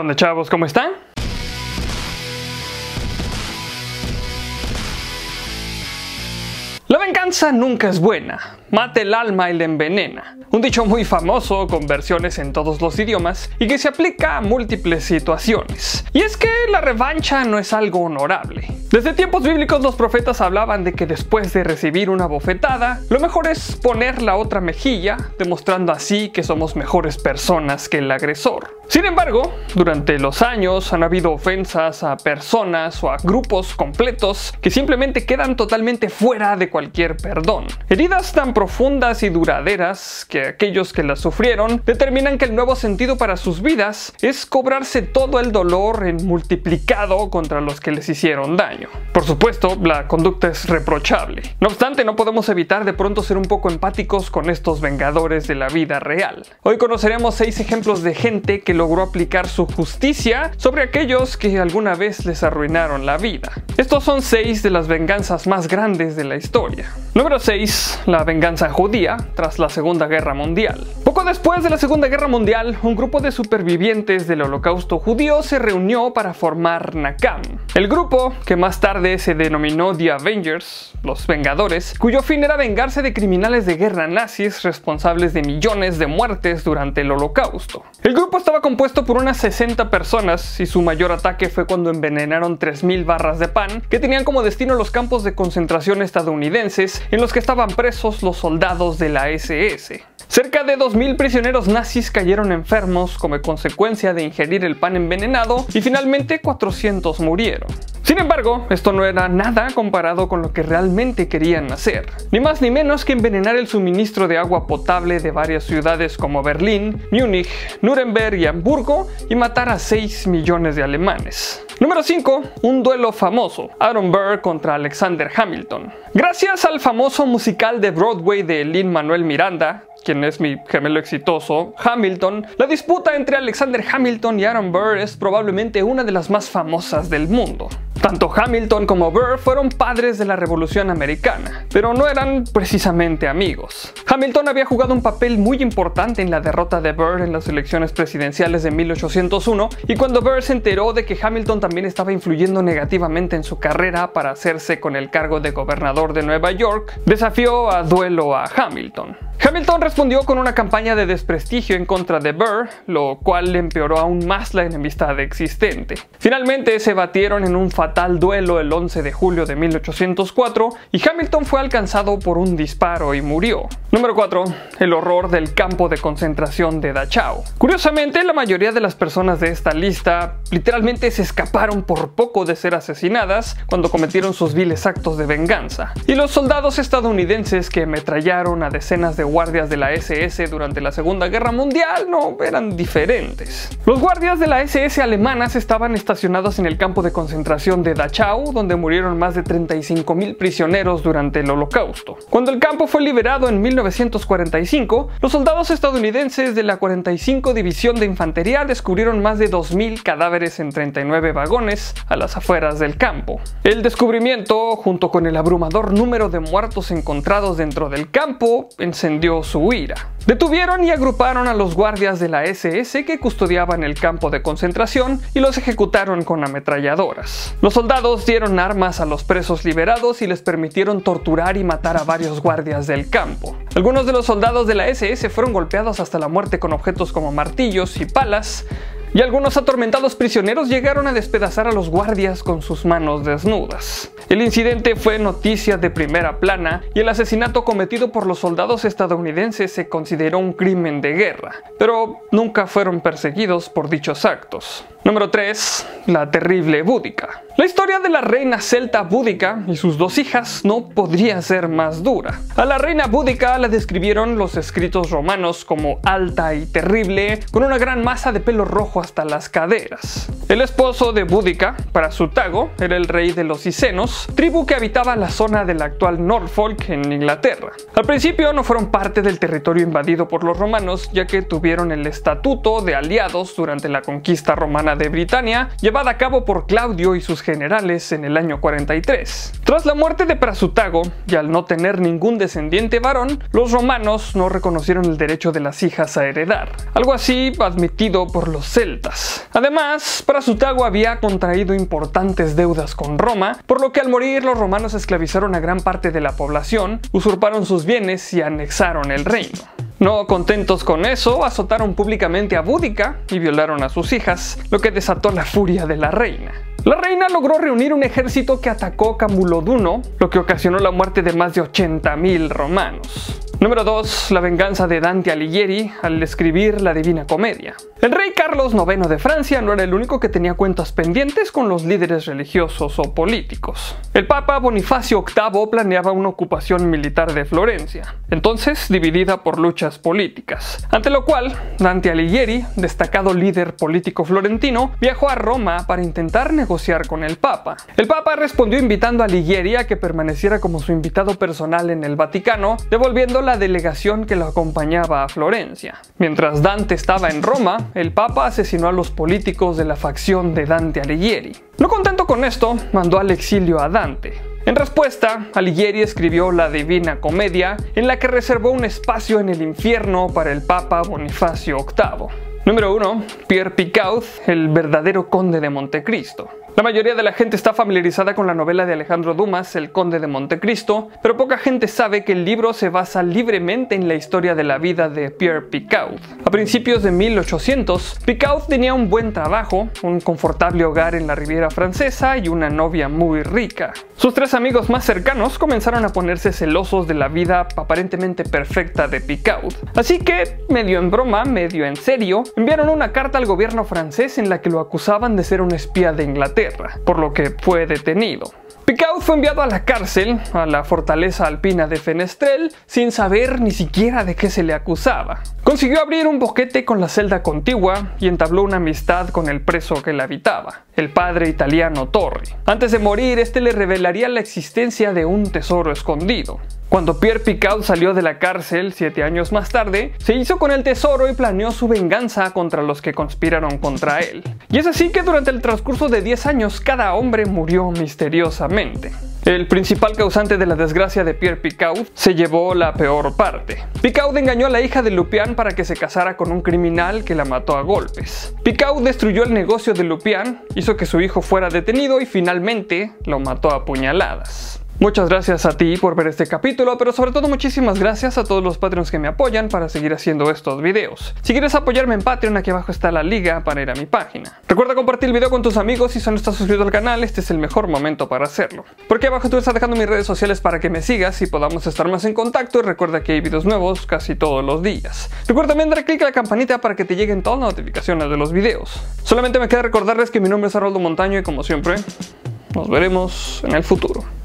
onda chavos? ¿Cómo están? La venganza nunca es buena, mata el alma y la envenena. Un dicho muy famoso con versiones en todos los idiomas y que se aplica a múltiples situaciones. Y es que la revancha no es algo honorable. Desde tiempos bíblicos los profetas hablaban de que después de recibir una bofetada, lo mejor es poner la otra mejilla, demostrando así que somos mejores personas que el agresor. Sin embargo, durante los años han habido ofensas a personas o a grupos completos que simplemente quedan totalmente fuera de cualquier perdón. Heridas tan profundas y duraderas que aquellos que las sufrieron determinan que el nuevo sentido para sus vidas es cobrarse todo el dolor en multiplicado contra los que les hicieron daño. Por supuesto, la conducta es reprochable. No obstante, no podemos evitar de pronto ser un poco empáticos con estos vengadores de la vida real. Hoy conoceremos seis ejemplos de gente que logró aplicar su justicia sobre aquellos que alguna vez les arruinaron la vida. Estos son seis de las venganzas más grandes de la historia. Número 6. La venganza judía tras la Segunda Guerra Mundial. Poco después de la Segunda Guerra Mundial, un grupo de supervivientes del holocausto judío se reunió para formar Nakam. El grupo, que más tarde se denominó The Avengers, los Vengadores, cuyo fin era vengarse de criminales de guerra nazis responsables de millones de muertes durante el holocausto. El grupo estaba compuesto por unas 60 personas y su mayor ataque fue cuando envenenaron 3.000 barras de pan que tenían como destino los campos de concentración estadounidenses en los que estaban presos los soldados de la SS. Cerca de 2.000 prisioneros nazis cayeron enfermos como consecuencia de ingerir el pan envenenado y finalmente 400 murieron. Sin embargo, esto no era nada comparado con lo que realmente querían hacer, ni más ni menos que envenenar el suministro de agua potable de varias ciudades como Berlín, Múnich, Nuremberg y Hamburgo y matar a 6 millones de alemanes. Número 5. Un duelo famoso. Aaron Burr contra Alexander Hamilton. Gracias al famoso musical de Broadway de Lin Manuel Miranda, quien es mi gemelo exitoso, Hamilton, la disputa entre Alexander Hamilton y Aaron Burr es probablemente una de las más famosas del mundo. Tanto Hamilton como Burr fueron padres de la Revolución Americana, pero no eran precisamente amigos. Hamilton había jugado un papel muy importante en la derrota de Burr en las elecciones presidenciales de 1801 y cuando Burr se enteró de que Hamilton también estaba influyendo negativamente en su carrera para hacerse con el cargo de gobernador de Nueva York, desafió a duelo a Hamilton. Hamilton respondió con una campaña de desprestigio en contra de Burr, lo cual empeoró aún más la enemistad existente. Finalmente se batieron en un fatal duelo el 11 de julio de 1804 y Hamilton fue alcanzado por un disparo y murió. Número 4. El horror del campo de concentración de Dachau. Curiosamente, la mayoría de las personas de esta lista literalmente se escaparon por poco de ser asesinadas cuando cometieron sus viles actos de venganza. Y los soldados estadounidenses que ametrallaron a decenas de guardias de la SS durante la Segunda Guerra Mundial no eran diferentes. Los guardias de la SS alemanas estaban estacionados en el campo de concentración de Dachau, donde murieron más de 35.000 prisioneros durante el Holocausto. Cuando el campo fue liberado en 1945, los soldados estadounidenses de la 45 División de Infantería descubrieron más de 2.000 cadáveres en 39 vagones a las afueras del campo. El descubrimiento, junto con el abrumador número de muertos encontrados dentro del campo, encendió su ira. Detuvieron y agruparon a los guardias de la SS que custodiaban el campo de concentración y los ejecutaron con ametralladoras. Los soldados dieron armas a los presos liberados y les permitieron torturar y matar a varios guardias del campo. Algunos de los soldados de la SS fueron golpeados hasta la muerte con objetos como martillos y palas, y algunos atormentados prisioneros llegaron a despedazar a los guardias con sus manos desnudas. El incidente fue noticia de primera plana y el asesinato cometido por los soldados estadounidenses se consideró un crimen de guerra, pero nunca fueron perseguidos por dichos actos. Número 3. La terrible Búdica. La historia de la reina celta Búdica y sus dos hijas no podría ser más dura. A la reina Búdica la describieron los escritos romanos como alta y terrible, con una gran masa de pelo rojo hasta las caderas. El esposo de Búdica, para su tago, era el rey de los Icenos, tribu que habitaba la zona del actual Norfolk en Inglaterra. Al principio no fueron parte del territorio invadido por los romanos, ya que tuvieron el estatuto de aliados durante la conquista romana de Britania, llevada a cabo por Claudio y sus generales en el año 43. Tras la muerte de Prasutago, y al no tener ningún descendiente varón, los romanos no reconocieron el derecho de las hijas a heredar, algo así admitido por los celtas. Además, Prasutago había contraído importantes deudas con Roma, por lo que al morir los romanos esclavizaron a gran parte de la población, usurparon sus bienes y anexaron el reino. No contentos con eso, azotaron públicamente a Búdica y violaron a sus hijas, lo que desató la furia de la reina. La reina logró reunir un ejército que atacó Camuloduno, lo que ocasionó la muerte de más de 80.000 romanos. Número 2. La venganza de Dante Alighieri al escribir la Divina Comedia. El rey Carlos IX de Francia no era el único que tenía cuentas pendientes con los líderes religiosos o políticos. El Papa Bonifacio VIII planeaba una ocupación militar de Florencia, entonces dividida por luchas políticas, ante lo cual Dante Alighieri, destacado líder político florentino, viajó a Roma para intentar negociar con el Papa. El Papa respondió invitando a Alighieri a que permaneciera como su invitado personal en el Vaticano, devolviendo la delegación que lo acompañaba a Florencia. Mientras Dante estaba en Roma, el Papa asesinó a los políticos de la facción de Dante Alighieri. No contento con esto, mandó al exilio a Dante. En respuesta, Alighieri escribió la Divina Comedia, en la que reservó un espacio en el infierno para el Papa Bonifacio VIII. Número 1. Pierre Picaud, el verdadero conde de Montecristo. La mayoría de la gente está familiarizada con la novela de Alejandro Dumas, El Conde de Montecristo, pero poca gente sabe que el libro se basa libremente en la historia de la vida de Pierre Picaud. A principios de 1800, Picaud tenía un buen trabajo, un confortable hogar en la Riviera Francesa y una novia muy rica. Sus tres amigos más cercanos comenzaron a ponerse celosos de la vida aparentemente perfecta de Picaud. Así que, medio en broma, medio en serio, enviaron una carta al gobierno francés en la que lo acusaban de ser un espía de Inglaterra por lo que fue detenido. Picaud fue enviado a la cárcel, a la fortaleza alpina de Fenestrel, sin saber ni siquiera de qué se le acusaba. Consiguió abrir un boquete con la celda contigua y entabló una amistad con el preso que la habitaba, el padre italiano Torri. Antes de morir, este le revelaría la existencia de un tesoro escondido. Cuando Pierre Picaud salió de la cárcel siete años más tarde, se hizo con el tesoro y planeó su venganza contra los que conspiraron contra él. Y es así que durante el transcurso de 10 años cada hombre murió misteriosamente. El principal causante de la desgracia de Pierre Picaud se llevó la peor parte. Picaud engañó a la hija de Lupian para que se casara con un criminal que la mató a golpes. Picaud destruyó el negocio de Lupian, hizo que su hijo fuera detenido y finalmente lo mató a puñaladas. Muchas gracias a ti por ver este capítulo, pero sobre todo muchísimas gracias a todos los Patreons que me apoyan para seguir haciendo estos videos. Si quieres apoyarme en Patreon, aquí abajo está la liga para ir a mi página. Recuerda compartir el video con tus amigos si no estás suscrito al canal, este es el mejor momento para hacerlo. Porque abajo tú estás dejando mis redes sociales para que me sigas y podamos estar más en contacto y recuerda que hay videos nuevos casi todos los días. Recuerda también dar clic a la campanita para que te lleguen todas las notificaciones de los videos. Solamente me queda recordarles que mi nombre es Arnoldo Montaño y como siempre, nos veremos en el futuro.